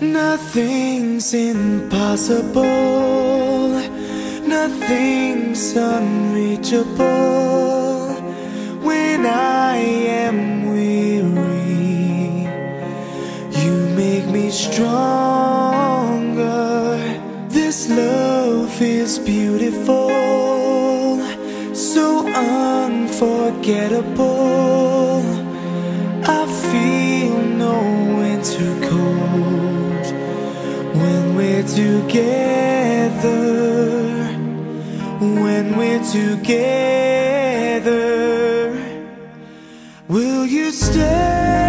Nothing's impossible, nothing's unreachable when I am weary. You make me stronger. This love is beautiful, so unforgettable. We're together. When we're together, will you stand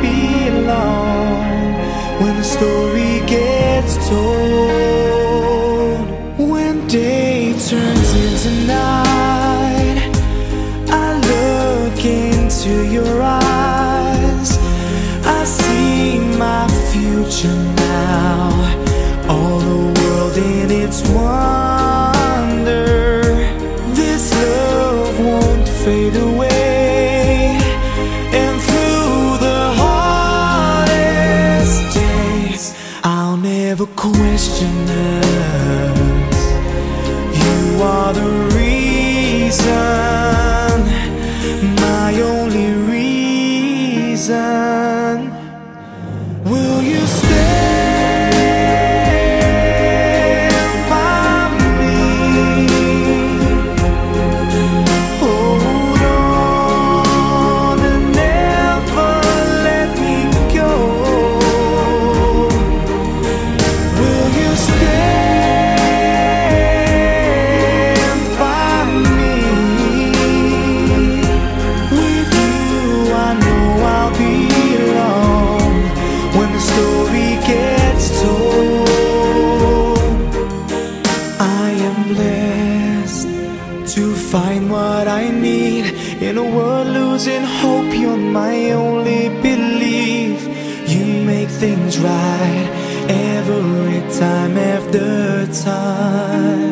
Be alone when the story gets told. When day turns into night, I look into your eyes. I see my future now, all the world in its wonder. Reason. To find what I need in a world losing hope. You're my only belief. You make things right every time after time.